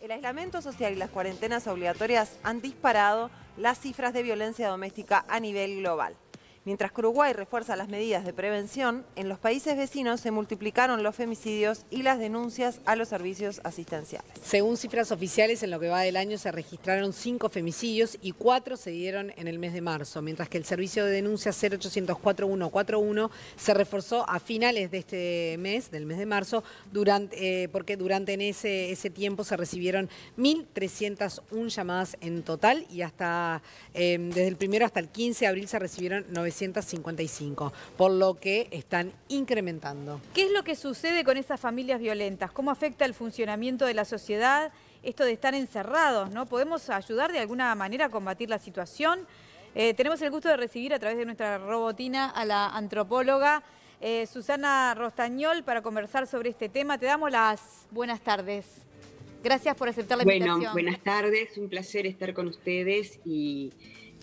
El aislamiento social y las cuarentenas obligatorias han disparado las cifras de violencia doméstica a nivel global. Mientras Uruguay refuerza las medidas de prevención, en los países vecinos se multiplicaron los femicidios y las denuncias a los servicios asistenciales. Según cifras oficiales, en lo que va del año se registraron cinco femicidios y cuatro se dieron en el mes de marzo, mientras que el servicio de denuncia 0800 4141 se reforzó a finales de este mes, del mes de marzo, eh, porque durante ese tiempo se recibieron 1.301 llamadas en total y hasta eh, desde el primero hasta el 15 de abril se recibieron 900 por lo que están incrementando. ¿Qué es lo que sucede con esas familias violentas? ¿Cómo afecta el funcionamiento de la sociedad esto de estar encerrados? ¿no? ¿Podemos ayudar de alguna manera a combatir la situación? Eh, tenemos el gusto de recibir a través de nuestra robotina a la antropóloga eh, Susana Rostañol para conversar sobre este tema. Te damos las buenas tardes. Gracias por aceptar la invitación. Bueno, buenas tardes, un placer estar con ustedes y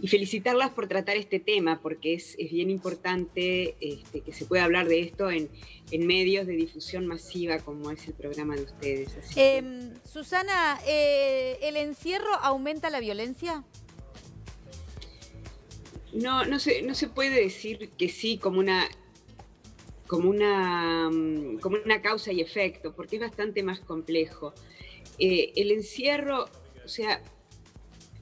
y felicitarlas por tratar este tema, porque es, bien importante este, que se pueda hablar de esto en, medios de difusión masiva como es el programa de ustedes. Em, Susana, eh, ¿el encierro aumenta la violencia? No, no se, no se puede decir que sí como una, como, una, mm, como una causa y efecto, porque es bastante más complejo. Eh, el encierro, o sea,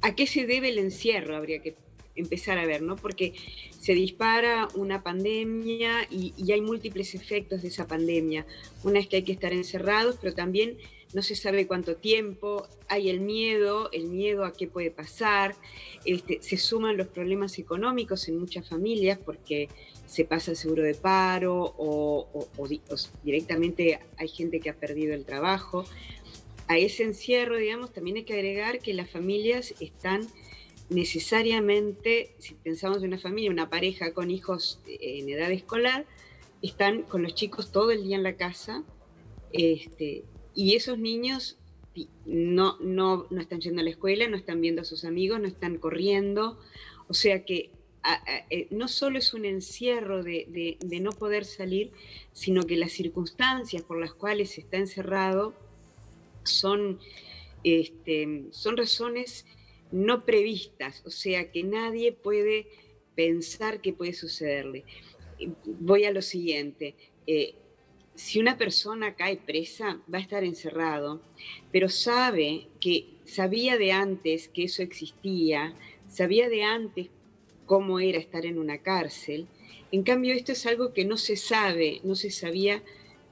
¿A qué se debe el encierro? Habría que empezar a ver, ¿no? Porque se dispara una pandemia y, hay múltiples efectos de esa pandemia. Una es que hay que estar encerrados, pero también no se sabe cuánto tiempo, hay el miedo, el miedo a qué puede pasar, este, se suman los problemas económicos en muchas familias porque se pasa seguro de paro o directamente hay gente que ha perdido el trabajo a ese encierro, digamos, también hay que agregar que las familias están necesariamente, si pensamos en una familia, una pareja con hijos eh, en edad escolar, están con los chicos todo el día en la casa, este, y esos niños no, no, no están yendo a la escuela, no están viendo a sus amigos, no están corriendo, o sea que eh, no solo es un encierro de, de, no poder salir, sino que las circunstancias por las cuales se está encerrado son, este, son razones no previstas, o sea que nadie puede pensar que puede sucederle. Voy a lo siguiente. Eh, si una persona cae presa, va a estar encerrado, pero sabe que sabía de antes que eso existía, sabía de antes cómo era estar en una cárcel. En cambio, esto es algo que no se sabe, no se sabía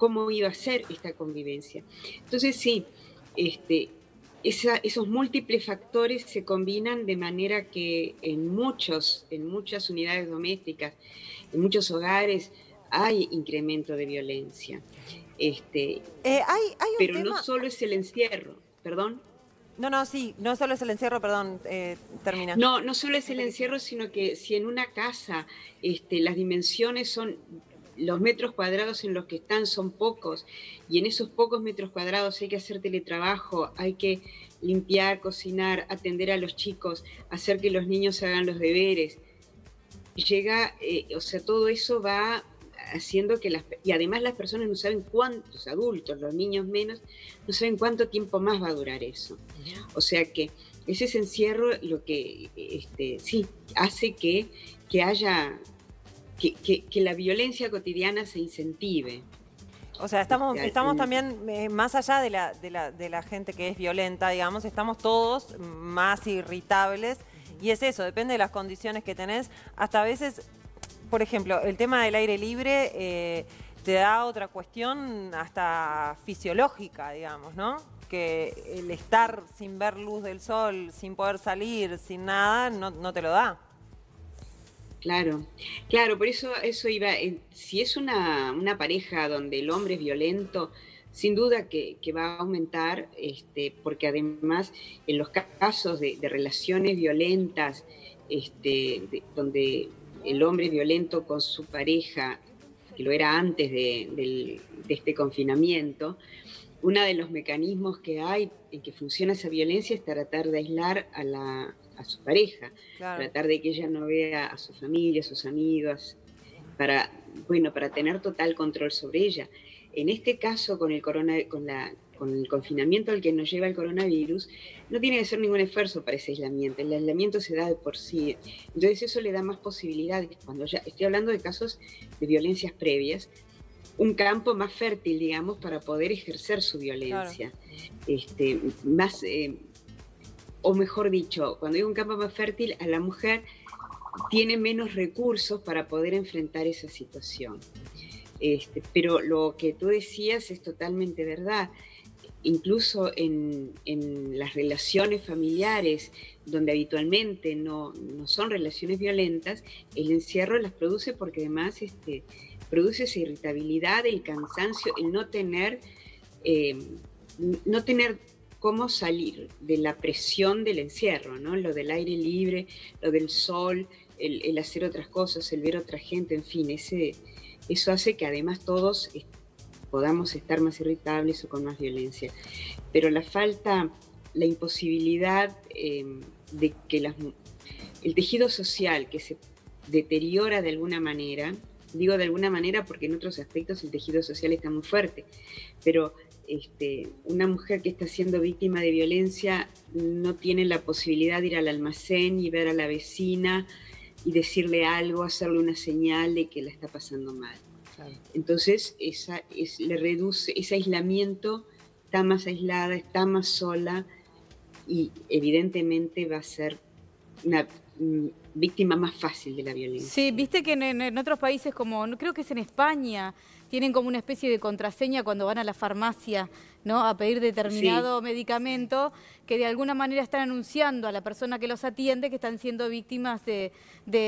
cómo iba a ser esta convivencia. Entonces, sí, este, esos múltiples factores se combinan de manera que en, muchos, en muchas unidades domésticas, en muchos hogares, hay incremento de violencia. Este, eh, pero no solo es el encierro, perdón. No, no, sí, no solo es el encierro, perdón, eh, termina. No, no solo es el encierro, sino que si en una casa este, las dimensiones son los metros cuadrados en los que están son pocos y en esos pocos metros cuadrados hay que hacer teletrabajo, hay que limpiar, cocinar, atender a los chicos, hacer que los niños hagan los deberes. Llega, eh, o sea, todo eso va haciendo que las... Y además las personas no saben cuántos, adultos, los niños menos, no saben cuánto tiempo más va a durar eso. O sea que ese encierro lo que, este, sí, hace que, que haya que, la violencia cotidiana se incentive. O sea, estamos, estamos también, eh, más allá de la, de, la, de la gente que es violenta, digamos, estamos todos más irritables. Y es eso, depende de las condiciones que tenés. Hasta a veces, por ejemplo, el tema del aire libre eh, te da otra cuestión hasta fisiológica, digamos, ¿no? Que el estar sin ver luz del sol, sin poder salir, sin nada, no, no te lo da. Claro, claro, por eso eso iba, si es una, pareja donde el hombre es violento, sin duda que, va a aumentar, este, porque además en los casos de, relaciones violentas, este, donde el hombre es violento con su pareja, que lo era antes de, de este confinamiento, uno de los mecanismos que hay en que funciona esa violencia es tratar de aislar a la, a su pareja, tratar de que ella no vea a su familia, a sus amigos, para, bueno, para tener total control sobre ella. En este caso, con el, corona, con la, con el confinamiento al que nos lleva el coronavirus, no tiene que hacer ningún esfuerzo para ese aislamiento. El aislamiento se da de por sí. Entonces eso le da más posibilidades. Cuando ya estoy hablando de casos de violencias previas, un campo más fértil, digamos, para poder ejercer su violencia. Este, más, eh, o mejor dicho, cuando hay un campo más fértil, a la mujer tiene menos recursos para poder enfrentar esa situación. Este, pero lo que tú decías es totalmente verdad. Incluso en, las relaciones familiares, donde habitualmente no, son relaciones violentas, el encierro las produce porque además este, produce esa irritabilidad, el cansancio, el no tener, eh, no tener cómo salir de la presión del encierro, ¿no? Lo del aire libre, lo del sol, el, hacer otras cosas, el ver otra gente, en fin, ese, eso hace que además todos podamos estar más irritables o con más violencia. Pero la falta, la imposibilidad em, de que las, el tejido social que se deteriora de alguna manera, digo de alguna manera porque en otros aspectos el tejido social está muy fuerte, pero este, una mujer que está siendo víctima de violencia no tiene la posibilidad de ir al almacén y ver a la vecina y decirle algo, hacerle una señal de que la está pasando mal. Entonces, esa, es, le reduce ese aislamiento, está más aislada, está más sola y evidentemente va a ser una mm, víctima más fácil de la violencia. Sí, viste que en, otros países como, creo que es en España, tienen como una especie de contraseña cuando van a la farmacia ¿no? a pedir determinado medicamento, que de alguna manera están anunciando a la persona que los atiende que están siendo víctimas de,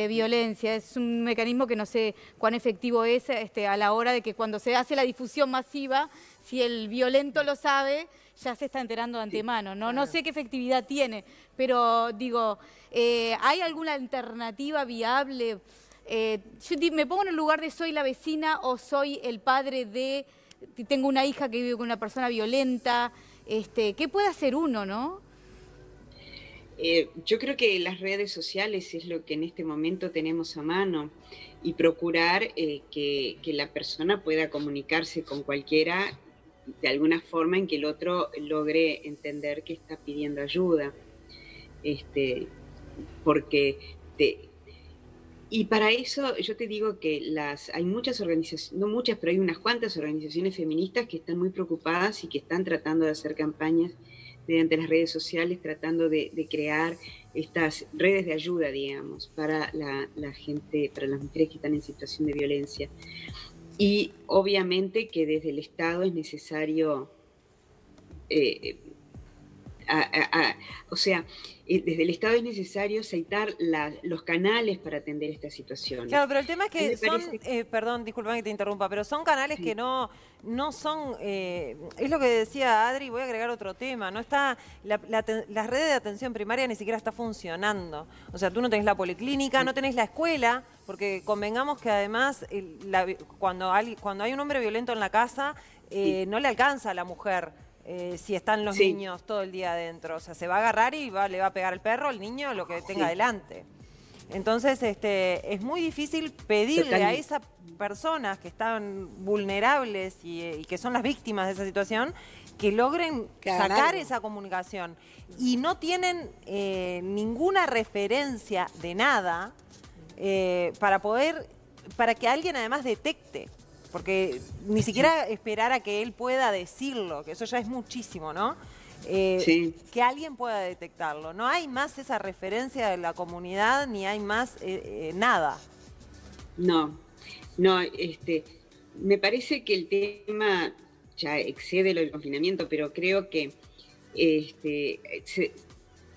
violencia. Es un mecanismo que no sé cuán efectivo es este, a la hora de que cuando se hace la difusión masiva, si el violento lo sabe, ya se está enterando de antemano. No, no sé qué efectividad tiene, pero digo, eh, ¿hay alguna alternativa viable? Eh, yo me pongo en el lugar de soy la vecina o soy el padre de, tengo una hija que vive con una persona violenta, este, ¿qué puede hacer uno, no? Eh, yo creo que las redes sociales es lo que en este momento tenemos a mano y procurar eh, que, la persona pueda comunicarse con cualquiera de alguna forma en que el otro logre entender que está pidiendo ayuda. Este, porque y para eso yo te digo que las, hay muchas organizaciones, no muchas, pero hay unas cuantas organizaciones feministas que están muy preocupadas y que están tratando de hacer campañas mediante las redes sociales, tratando de, crear estas redes de ayuda, digamos, para la, gente, para las mujeres que están en situación de violencia. Y obviamente que desde el Estado es necesario eh, o sea, eh, desde el Estado es necesario aceitar los canales para atender esta situación. Claro, pero el tema es que son, eh, perdón, disculpa que te interrumpa, pero son canales que no, no son, eh, es lo que decía Adri, voy a agregar otro tema, no está, la, red de atención primaria ni siquiera está funcionando. O sea, tú no tenés la policlínica, no tenés la escuela, porque convengamos que además cuando, hay, cuando hay un hombre violento en la casa, no le alcanza a la mujer eh, si están los niños todo el día adentro. O sea, se va a agarrar y va, le va a pegar al perro, al niño, lo que tenga adelante. Entonces, este, es muy difícil pedirle a esas personas que están vulnerables eh, y, que son las víctimas de esa situación que logren sacar esa comunicación. Y no tienen eh, ninguna referencia de nada para poder, para que alguien además detecte porque ni siquiera esperar a que él pueda decirlo, que eso ya es muchísimo, ¿no? Eh, que alguien pueda detectarlo. No hay más esa referencia de la comunidad, ni hay más eh, eh, nada. No, no, este, me parece que el tema ya excede lo del confinamiento, pero creo que este,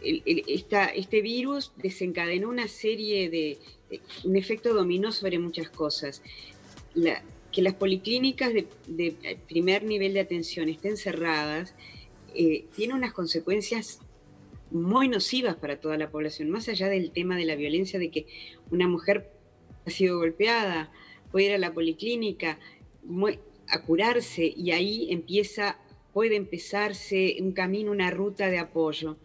este virus desencadenó una serie de, un efecto dominó sobre muchas cosas. La, que las policlínicas de, primer nivel de atención estén cerradas eh, tiene unas consecuencias muy nocivas para toda la población, más allá del tema de la violencia, de que una mujer ha sido golpeada, puede ir a la policlínica a curarse y ahí empieza, puede empezarse un camino, una ruta de apoyo.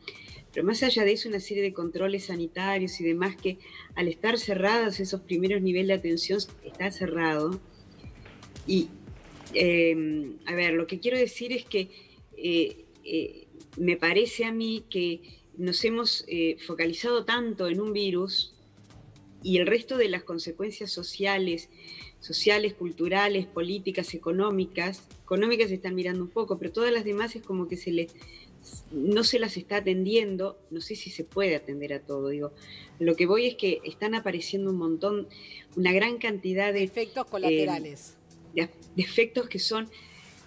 Pero más allá de eso, una serie de controles sanitarios y demás que al estar cerrados esos primeros niveles de atención está cerrado, y, em, a ver, lo que quiero decir es que eh, eh, me parece a mí que nos hemos eh, focalizado tanto en un virus y el resto de las consecuencias sociales, sociales, culturales, políticas, económicas, económicas se están mirando un poco, pero todas las demás es como que se les no se las está atendiendo, no sé si se puede atender a todo, digo, lo que voy es que están apareciendo un montón, una gran cantidad de efectos colaterales. De, efectos que son,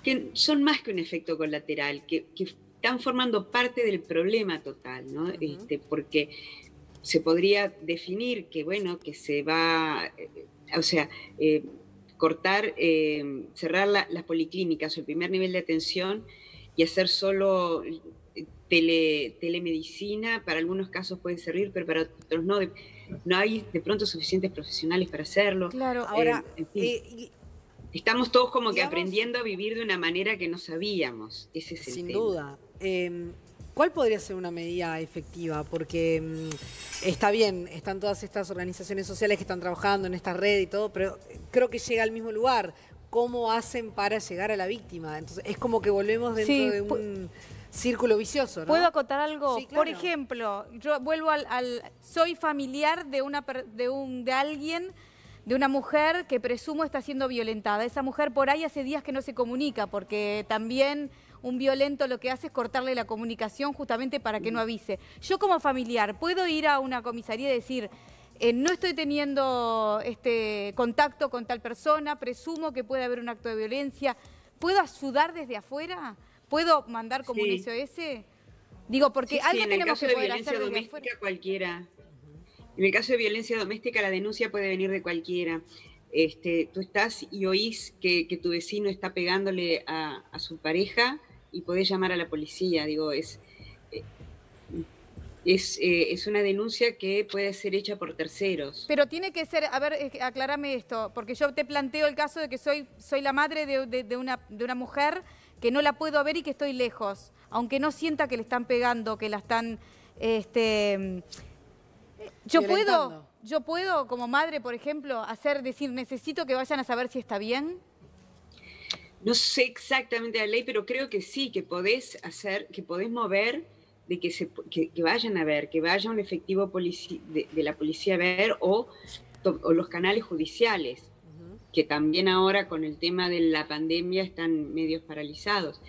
que son más que un efecto colateral, que, están formando parte del problema total, ¿no? este, porque se podría definir que, bueno, que se va, eh, o sea, eh, cortar, eh, cerrar las policlínicas o el primer nivel de atención y hacer solo tele, telemedicina, para algunos casos puede servir, pero para otros no. no hay de pronto suficientes profesionales para hacerlo. Claro, ahora... Estamos todos como que aprendiendo a vivir de una manera que no sabíamos. Ese es el sin duda. Em, ¿Cuál podría ser una medida efectiva? Porque em, está bien, están todas estas organizaciones sociales que están trabajando en esta red y todo, pero creo que llega al mismo lugar. ¿Cómo hacen para llegar a la víctima? Entonces, es como que volvemos dentro de un círculo vicioso, ¿no? ¿Puedo acotar algo? Por ejemplo, yo vuelvo al, soy familiar de una de un de alguien de una mujer que presumo está siendo violentada. Esa mujer por ahí hace días que no se comunica porque también un violento lo que hace es cortarle la comunicación justamente para que no avise. Yo como familiar, ¿puedo ir a una comisaría y decir, eh, no estoy teniendo este contacto con tal persona, presumo que puede haber un acto de violencia, ¿puedo ayudar desde afuera? ¿Puedo mandar como un SOS? Digo, porque algo tenemos que poder hacer desde afuera. cualquiera en el caso de violencia doméstica, la denuncia puede venir de cualquiera. Este, tú estás y oís que, tu vecino está pegándole a, su pareja y podés llamar a la policía. Digo, es, eh, eh, es, una denuncia que puede ser hecha por terceros. Pero tiene que ser, a ver, aclárame esto, porque yo te planteo el caso de que soy, soy la madre de, una, de una mujer que no la puedo ver y que estoy lejos, aunque no sienta que le están pegando, que la están... Este, yo puedo, yo puedo como madre, por ejemplo, hacer, decir, necesito que vayan a saber si está bien. No sé exactamente la ley, pero creo que sí, que podés hacer, que podés mover de que, se, que, vayan a ver, que vaya un efectivo de, la policía a ver o, o los canales judiciales, que también ahora con el tema de la pandemia están medios paralizados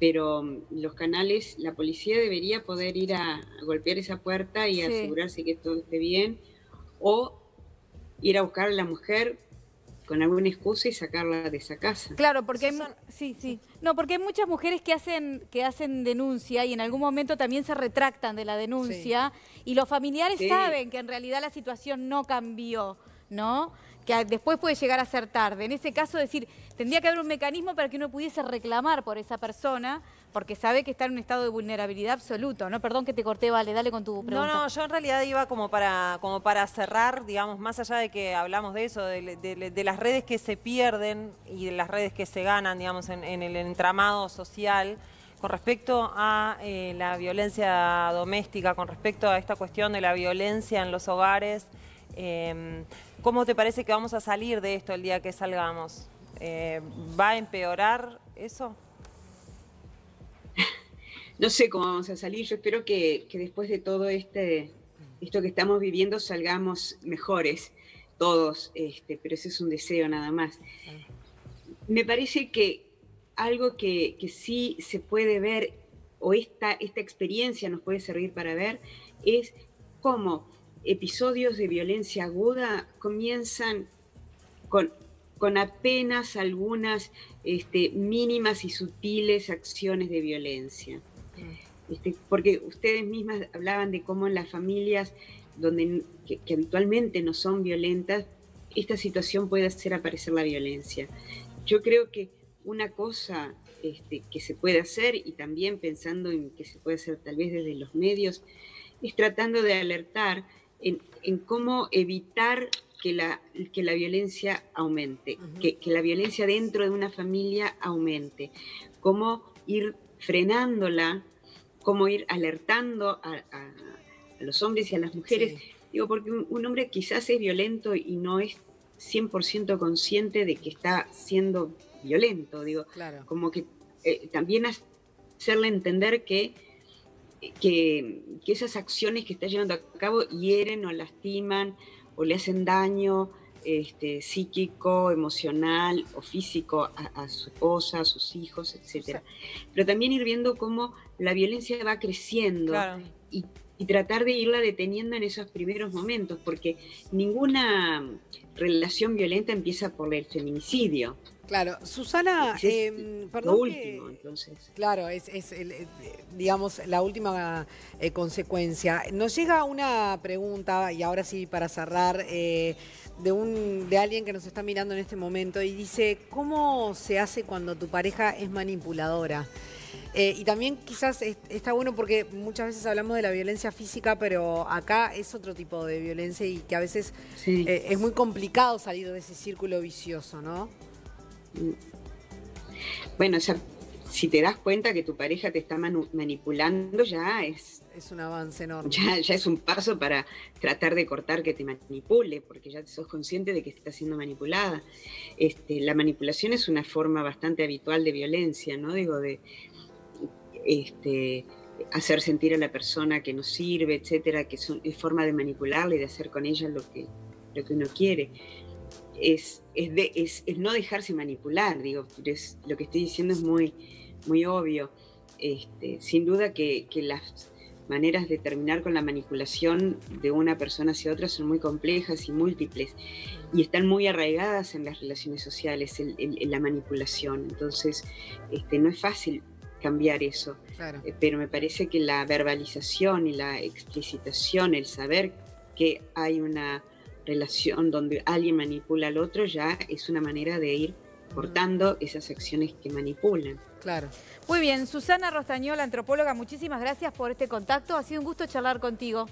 pero mm, los canales, la policía debería poder ir a, golpear esa puerta y asegurarse que todo esté bien, o ir a buscar a la mujer con alguna excusa y sacarla de esa casa. Claro, porque hay, sí, sí. No, porque hay muchas mujeres que hacen que hacen denuncia y en algún momento también se retractan de la denuncia y los familiares saben que en realidad la situación no cambió, ¿no? Que después puede llegar a ser tarde. En ese caso, decir, tendría que haber un mecanismo para que uno pudiese reclamar por esa persona, porque sabe que está en un estado de vulnerabilidad absoluto, ¿no? Perdón que te corté, Vale, dale con tu pregunta. No, no, yo en realidad iba como para, como para cerrar, digamos, más allá de que hablamos de eso, de, las redes que se pierden y de las redes que se ganan, digamos, en, el entramado social, con respecto a eh, la violencia doméstica, con respecto a esta cuestión de la violencia en los hogares, eh, ¿Cómo te parece que vamos a salir de esto el día que salgamos? Eh, ¿Va a empeorar eso? No sé cómo vamos a salir. Yo espero que, después de todo este, esto que estamos viviendo salgamos mejores todos, este, pero ese es un deseo nada más. Me parece que algo que, que sí se puede ver, o esta, esta experiencia nos puede servir para ver, es cómo episodios de violencia aguda comienzan con, con apenas algunas este, mínimas y sutiles acciones de violencia. Este, porque ustedes mismas hablaban de cómo en las familias donde, que, habitualmente no son violentas, esta situación puede hacer aparecer la violencia. Yo creo que una cosa este, que se puede hacer, y también pensando en que se puede hacer tal vez desde los medios, es tratando de alertar en, cómo evitar que la, que la violencia aumente, que, la violencia dentro de una familia aumente, cómo ir frenándola, cómo ir alertando a, los hombres y a las mujeres. Digo, porque un, hombre quizás es violento y no es 100% consciente de que está siendo violento, digo, como que eh, también hacerle entender que, que, esas acciones que está llevando a cabo hieren o lastiman o le hacen daño este, psíquico, emocional o físico a, su esposa, a sus hijos, etc. Pero también ir viendo cómo la violencia va creciendo y, y, tratar de irla deteniendo en esos primeros momentos, porque ninguna relación violenta empieza por el feminicidio. Claro, Susana, eh, perdón. Lo último, entonces. Claro, es, eh, digamos, la última eh, consecuencia. Nos llega una pregunta, y ahora sí para cerrar, eh, de, un, de alguien que nos está mirando en este momento y dice, ¿cómo se hace cuando tu pareja es manipuladora? Y también quizás está bueno porque muchas veces hablamos de la violencia física, pero acá es otro tipo de violencia y que a veces es muy complicado salir de ese círculo vicioso, ¿no? Bueno, si te das cuenta que tu pareja te está manipulando, ya es... Es un avance enorme. Ya, es un paso para tratar de cortar que te manipule, porque ya sos consciente de que estás siendo manipulada. Este, la manipulación es una forma bastante habitual de violencia, ¿no? Digo, de este, hacer sentir a la persona que no sirve, etcétera, que es, es forma de manipularla y de hacer con ella lo que, lo que uno quiere es, es, no dejarse manipular, digo, lo que estoy diciendo es muy, muy obvio. Este, sin duda que, las maneras de terminar con la manipulación de una persona hacia otra son muy complejas y múltiples y están muy arraigadas en las relaciones sociales, en, la manipulación. Entonces, este, no es fácil cambiar eso. Eh, pero me parece que la verbalización y la explicitación, el saber que hay una relación donde alguien manipula al otro ya es una manera de ir cortando esas acciones que manipulan. Claro. Muy bien, Susana Rostañola, antropóloga, muchísimas gracias por este contacto. Ha sido un gusto charlar contigo.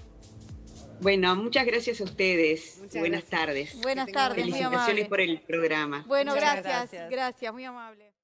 Bueno, muchas gracias a ustedes. Buenas tardes. Buenas tardes, Felicitaciones por el programa. Bueno, gracias, gracias, muy amable.